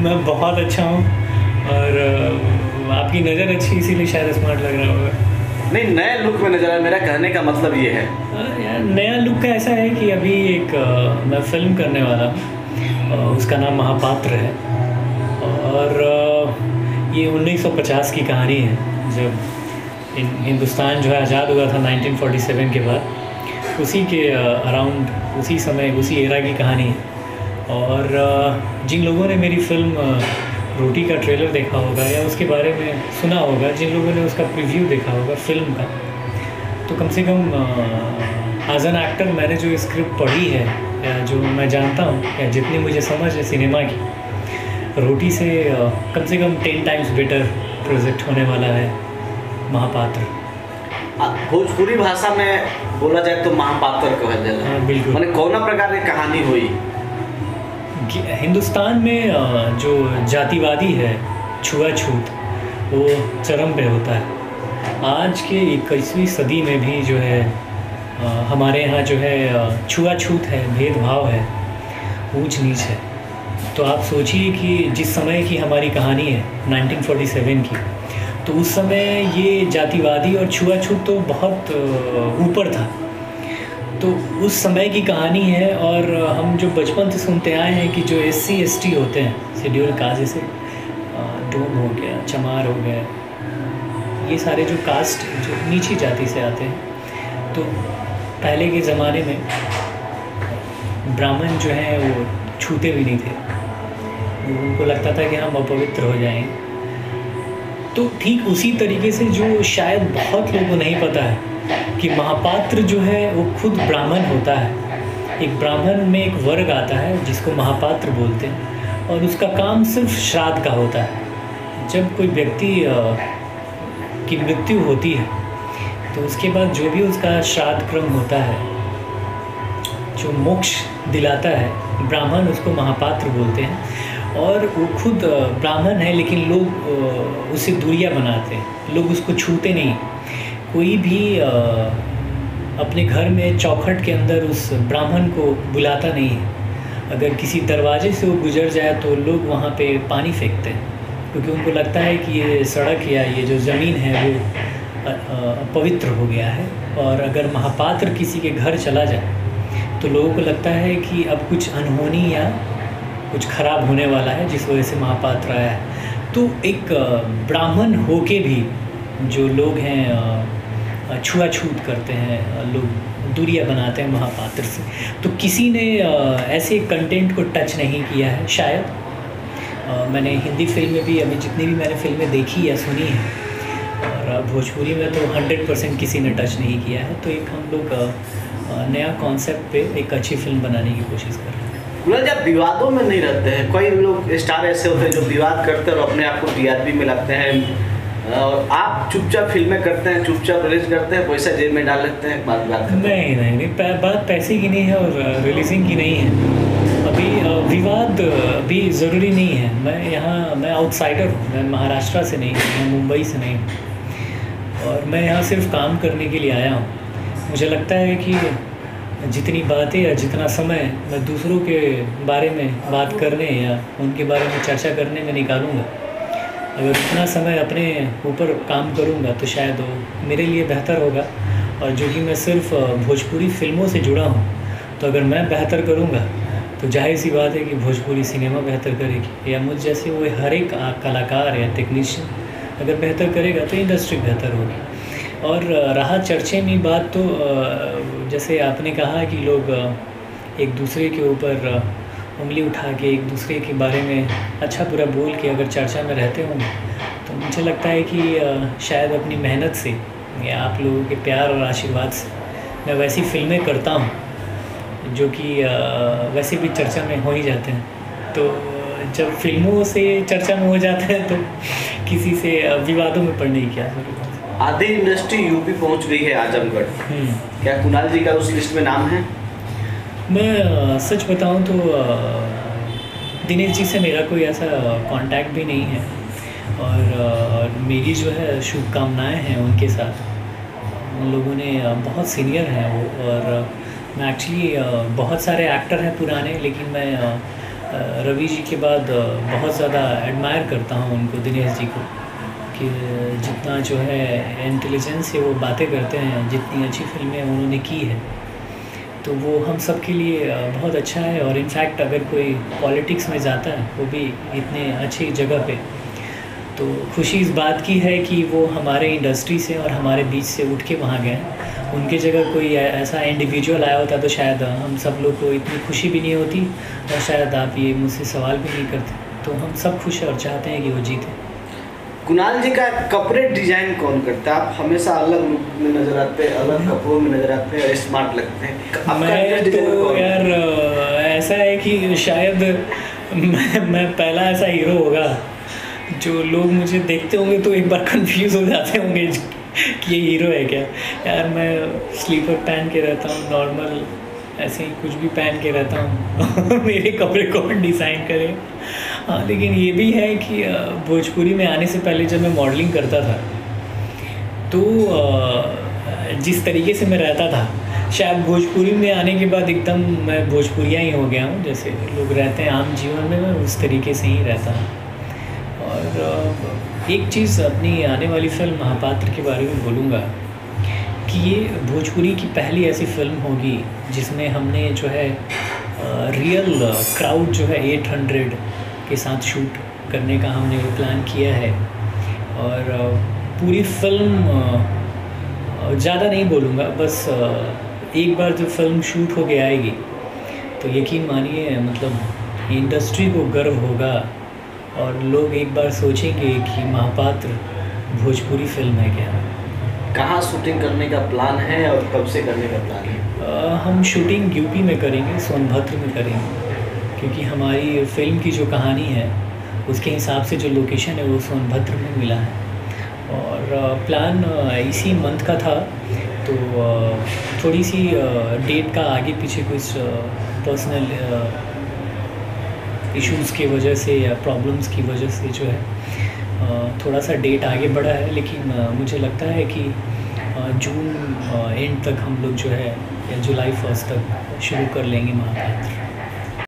मैं बहुत अच्छा हूँ और आपकी नज़र अच्छी इसीलिए शायद स्मार्ट लग रहा होगा। नहीं नया लुक में नज़र आया मेरा कहने का मतलब ये है। यार नया लुक का ऐसा है कि अभी एक मैं फ़िल्म करने वाला हूँ उसका नाम महापात्र है। और ये 1950 की कहानी है जब हिंदुस्तान जो है आज़ाद हुआ था 1947 के बाद उसी के अराउंड उसी समय उसी एरा की कहानी है। और जिन लोगों ने मेरी फ़िल्म रोटी का ट्रेलर देखा होगा या उसके बारे में सुना होगा जिन लोगों ने उसका प्रीव्यू देखा होगा फ़िल्म का तो कम से कम एज एन एक्टर मैंने जो स्क्रिप्ट पढ़ी है या जो मैं जानता हूँ या जितनी मुझे समझ है सिनेमा की रोटी से कम से कम टेन टाइम्स बेटर प्रोजेक्ट होने वाला है महापात्र। भोजपुरी भाषा में बोला जाए तो महापात्र कहल जाला हाँ बिल्कुल। मैंने कौन प्रकार की कहानी हुई? हिंदुस्तान में जो जातिवादी है, छुआछूत, वो चरम पे होता है। आज के इक्कीसवीं सदी में भी जो है हमारे यहाँ जो है छुआछूत है, भेदभाव है, ऊंच नीच है। तो आप सोचिए कि जिस समय की हमारी कहानी है 1947 की तो उस समय ये जातिवादी और छुआछूत तो बहुत ऊपर था। तो उस समय की कहानी है और हम जो बचपन से सुनते आए हैं कि जो एस सी एस टी होते हैं, शेड्यूल कास्ट जैसे डोम हो गया, चमार हो गया, ये सारे जो कास्ट जो नीची जाति से आते हैं। तो पहले के ज़माने में ब्राह्मण जो हैं वो छूते भी नहीं थे। उनको लगता था कि हम अपवित्र हो जाएँगे तो ठीक उसी तरीके से जो शायद बहुत लोगों को नहीं पता है कि महापात्र जो है, वो खुद ब्राह्मण होता है। एक ब्राह्मण में एक वर्ग आता है, जिसको महापात्र बोलते हैं। और उसका काम सिर्फ़ श्राद्ध का होता है। जब कोई व्यक्ति की मृत्यु होती है तो उसके बाद जो भी उसका श्राद्ध क्रम होता है, जो मोक्ष दिलाता है, ब्राह्मण उसको महापात्र बोलते हैं। और वो खुद ब्राह्मण है, लेकिन लोग उसे दूरिया बनाते हैं। लोग उसको छूते नहीं। कोई भी अपने घर में चौखट के अंदर उस ब्राह्मण को बुलाता नहीं है। अगर किसी दरवाजे से वो गुजर जाए तो लोग वहाँ पे पानी फेंकते हैं, क्योंकि उनको लगता है कि ये सड़क या ये जो ज़मीन है वो पवित्र हो गया है और अगर महापात्र किसी के घर चला जाए तो लोगों को लगता है कि अब कुछ अनहोनी या कुछ खराब होने वाला है जिस वजह से महापात्र आया है। तो एक ब्राह्मण होके भी जो लोग हैं छुआछूत करते हैं लोग, दूरियाँ बनाते हैं महापात्र से। तो किसी ने ऐसे कंटेंट को टच नहीं किया है, शायद? मैंने हिंदी फ़िल्म में भी, अभी जितनी भी मैंने फ़िल्में देखी या सुनी है, और भोजपुरी में तो हंड्रेड परसेंट किसी ने टच नहीं किया है तो एक हम लोग नया कॉन्सेप्ट पे एक अच्छी फ़िल्म बनाने की कोशिश कर रहे हैं। मतलब जब विवादों में नहीं रहते हैं? कई लोग स्टार ऐसे होते हैं जो विवाद करते हैं और अपने आप को टीआरपी में लगते हैं और आप चुपचाप फ़िल्में करते हैं, चुपचाप रिलीज़ करते हैं, पैसा जेब में डाल लेते हैं बात बात करते नहीं नहीं नहीं बात पैसे की नहीं है और रिलीजिंग की नहीं है। अभी विवाद भी ज़रूरी नहीं है। मैं यहाँ, मैं आउटसाइडर हूँ, मैं महाराष्ट्र से नहीं हूँ मैं मुंबई से नहीं हूँ। और मैं यहाँ सिर्फ़ काम करने के लिए आया हूँ। मुझे लगता है कि जितनी बातें या जितना समय मैं दूसरों के बारे में बात करने या उनके बारे में चर्चा करने में निकालूँगा अगर उतना समय अपने ऊपर काम करूँगा तो शायद मेरे लिए बेहतर होगा। और जो कि मैं सिर्फ़ भोजपुरी फ़िल्मों से जुड़ा हूँ तो अगर मैं बेहतर करूँगा तो ज़ाहिर सी बात है कि भोजपुरी सिनेमा बेहतर करेगी। या मुझ जैसे वो हर एक कलाकार या टेक्नीशियन अगर बेहतर करेगा तो इंडस्ट्री बेहतर होगी। और रहा चर्चे में बात तो जैसे आपने कहा कि लोग एक दूसरे के ऊपर उंगली उठा के एक दूसरे के बारे में अच्छा बुरा बोल के अगर चर्चा में रहते होंगे तो मुझे लगता है कि शायद अपनी मेहनत से या आप लोगों के प्यार और आशीर्वाद से मैं वैसी फ़िल्में करता हूँ जो कि वैसे भी चर्चा में हो ही जाते हैं। तो जब फ़िल्मों से चर्चा में हो जाते हैं तो किसी से विवादों में पड़ने की क्या ज़रूरत आधी इंडस्ट्री यूपी पहुँच गई है आजमगढ़। हम्म। क्या कुणाल जी का उस लिस्ट में नाम है? मैं सच बताऊँ तो दिनेश जी से मेरा कोई ऐसा कांटेक्ट भी नहीं है। और मेरी जो है शुभकामनाएँ हैं उनके साथ। उन लोगों ने बहुत सीनियर हैं वो और मैं एक्चुअली बहुत सारे एक्टर हैं पुराने, लेकिन मैं रवि जी के बाद बहुत ज़्यादा एडमायर करता हूँ उनको, दिनेश जी को। कि जितना जो है इंटेलिजेंस से वो बातें करते हैं, जितनी अच्छी फ़िल्में उन्होंने की है। तो वो हम सब के लिए बहुत अच्छा है और इनफैक्ट अगर कोई पॉलिटिक्स में जाता है, वो भी इतने अच्छी जगह पे। तो खुशी इस बात की है कि वो हमारे इंडस्ट्री से और हमारे बीच से उठ के वहाँ गए। उनके जगह कोई ऐसा इंडिविजुअल आया होता तो शायद हम सब लोग को इतनी खुशी भी नहीं होती और शायद आप ये मुझसे सवाल भी नहीं करते। तो हम सब खुश और चाहते हैं कि वो जीते। कुणाल जी का कपड़े डिज़ाइन कौन करता है? आप हमेशा अलग लुक में नज़र आते हैं अलग कपड़ों में नज़र आते हैं स्मार्ट लगते हैं। मैं तो यार ऐसा है कि शायद मैं मैं पहला ऐसा हीरो होगा। जो लोग मुझे देखते होंगे तो एक बार कंफ्यूज हो जाते होंगे कि ये हीरो है क्या। यार मैं स्लीपर पहन के रहता हूँ नॉर्मल ऐसे ही कुछ भी पहन के रहता हूँ। मेरे कपड़े कौन डिज़ाइन करे। हाँ लेकिन ये भी है कि भोजपुरी में आने से पहले जब मैं मॉडलिंग करता था तो जिस तरीके से मैं रहता था, शायद भोजपुरी में आने के बाद एकदम मैं भोजपुरिया ही हो गया हूँ। जैसे लोग रहते हैं आम जीवन में, मैं उस तरीके से ही रहता हूँ। और एक चीज़ अपनी आने वाली फ़िल्म महापात्र के बारे में बोलूँगा कि ये भोजपुरी की पहली ऐसी फ़िल्म होगी जिसमें हमने जो है रियल क्राउड जो है 800 के साथ शूट करने का हमने वो प्लान किया है। और पूरी फ़िल्म ज़्यादा नहीं बोलूँगा, बस एक बार जब फ़िल्म शूट हो के आएगी तो यकीन मानिए मतलब इंडस्ट्री को गर्व होगा और लोग एक बार सोचेंगे कि महापात्र भोजपुरी फ़िल्म है क्या। कहाँ शूटिंग करने का प्लान है और कब से करने का प्लान है? आ, हम शूटिंग यूपी में करेंगे सोनभद्र में करेंगे। क्योंकि हमारी फ़िल्म की जो कहानी है उसके हिसाब से जो लोकेशन है वो सोनभद्र में मिला है। और प्लान इसी मंथ का था। तो थोड़ी सी डेट का आगे पीछे कुछ पर्सनल इश्यूज़ की वजह से या प्रॉब्लम्स की वजह से जो है थोड़ा सा डेट आगे बढ़ा है, लेकिन मुझे लगता है कि जून एंड तक हम लोग जो है, या जुलाई फ़र्स्ट तक शुरू कर लेंगे महापात्र